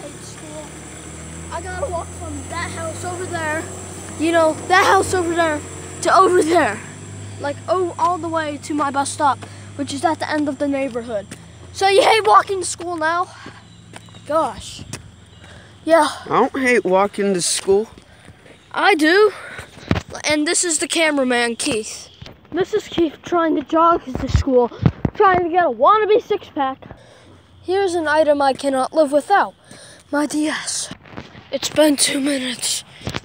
hate school. I gotta walk from that house over there, you know, that house over there, to over there. Like, oh, all the way to my bus stop, which is at the end of the neighborhood. So you hate walking to school now? Gosh. Yeah, I don't hate walking to school. I do. And this is the cameraman, Keith. This is Keith trying to jog to school, trying to get a wannabe six pack. Here's an item I cannot live without my DS. It's been two minutes,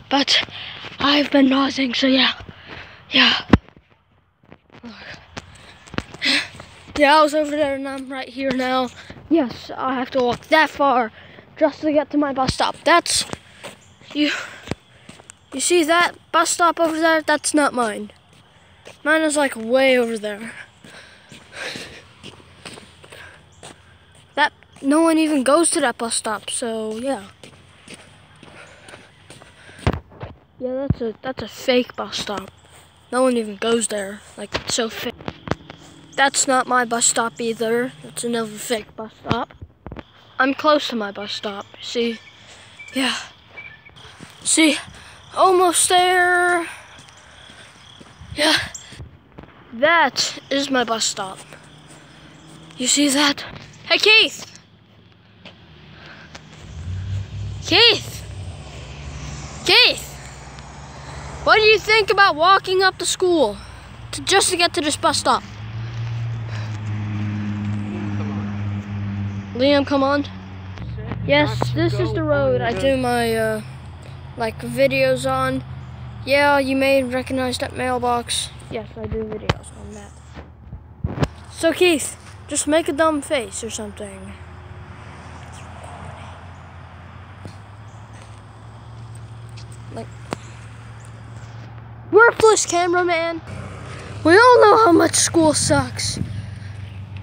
but I've been nodding, so yeah. Yeah. Yeah, I was over there and I'm right here now. Yes, I have to walk that far just to get to my bus stop. That's you. You see that bus stop over there? That's not mine. Mine is like way over there. That no one even goes to that bus stop, so yeah. Yeah, that's a that's a fake bus stop. No one even goes there. Like it's so fake. That's not my bus stop either. That's another fake bus stop. I'm close to my bus stop. See? Yeah. See? Almost there. Yeah. That is my bus stop. You see that? Hey, Keith! Keith! Keith! What do you think about walking up to school to just to get to this bus stop? Liam, come on. Yes, this is the road I do my uh, like videos on. Yeah, you may recognize that mailbox. Yes, I do videos on that. So Keith, just make a dumb face or something. Worthless cameraman. We all know how much school sucks.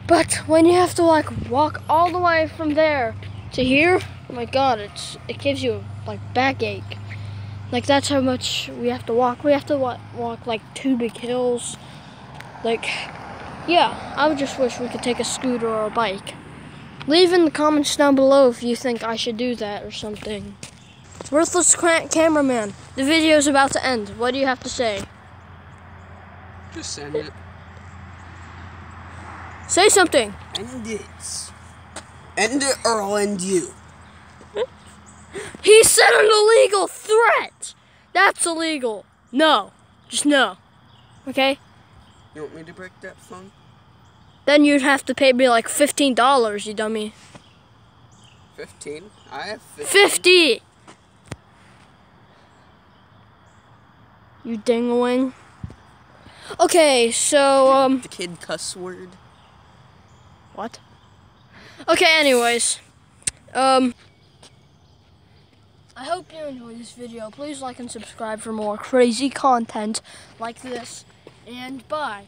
But when you have to like walk all the way from there to here, oh my god, it's it gives you like backache. Like that's how much we have to walk. We have to walk, walk like two big hills. Like, yeah, I would just wish we could take a scooter or a bike. Leave in the comments down below if you think I should do that or something. Worthless cra- cameraman, the video is about to end. What do you have to say? Just send it. Say something. End it. End it or I'll end you. He said an illegal threat. That's illegal. No, just no. Okay? You want me to break that phone? Then you'd have to pay me like fifteen dollars, you dummy. 15? I have 15. Fifty. You dingling. Okay, so um, The kid cuss word. what? Okay, anyways, um, I hope you enjoyed this video. Please like and subscribe for more crazy content like this. And bye.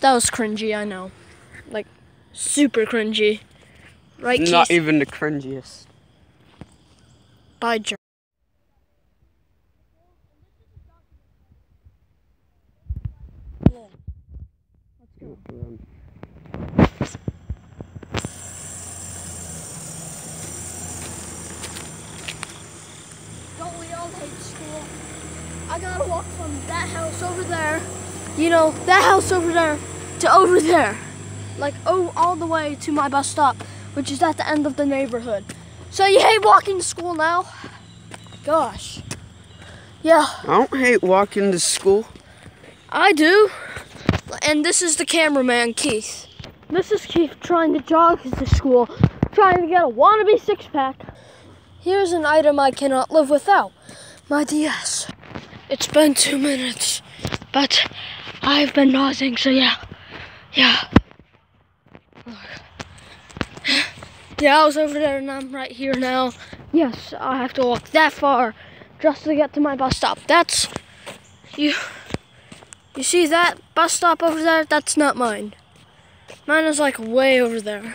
That was cringy, I know. Like, super cringy. Right, Not Keith? even the cringiest. Bye, Don't we all hate school? I gotta walk from that house over there, you know, that house over there, to over there. Like, oh, all the way to my bus stop, which is at the end of the neighborhood. So you hate walking to school now? Gosh. Yeah, I don't hate walking to school. I do. And this is the cameraman, Keith. This is Keith trying to jog to school, trying to get a wannabe six pack. Here's an item I cannot live without my DS. It's been two minutes, but I've been nodding, so yeah. Yeah. Yeah, I was over there and I'm right here now. Yes, I have to walk that far just to get to my bus stop. That's you. You see that bus stop over there? That's not mine. Mine is like way over there.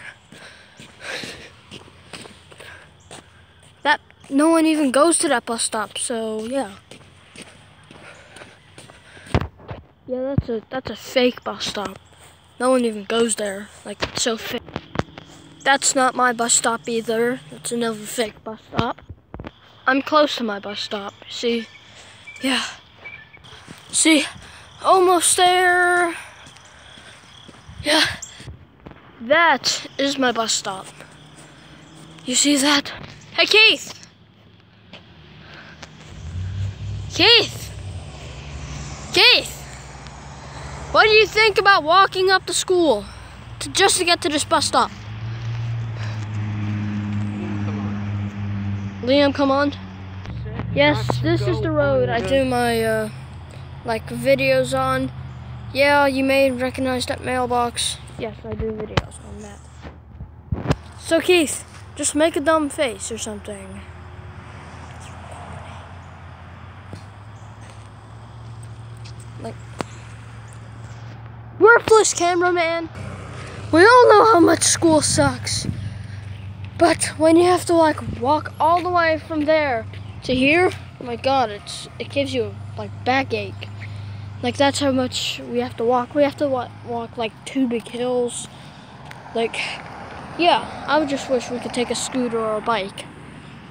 That no one even goes to that bus stop, so yeah. Yeah, that's a that's a fake bus stop. No one even goes there. Like it's so fake. That's not my bus stop either. That's another fake bus stop. I'm close to my bus stop. See? Yeah. See? Almost there. Yeah. That is my bus stop. You see that? Hey, Keith! Keith! Keith! What do you think about walking up to school to, just to get to this bus stop? Liam, come on. Yes, this is the road I do my uh, like videos on. Yeah, you may recognize that mailbox. Yes, I do videos on that. So Keith, just make a dumb face or something. Like worthless cameraman. We all know how much school sucks. But when you have to like walk all the way from there to here, oh my god, it's it gives you like backache. Like that's how much we have to walk. We have to walk, walk like two big hills. Like, yeah, I would just wish we could take a scooter or a bike.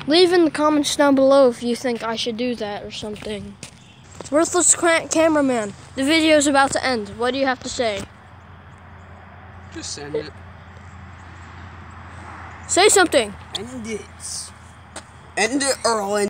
Leave in the comments down below if you think I should do that or something. Worthless cameraman, the video is about to end. What do you have to say? Just send it. Say something. End it. End it, Erland.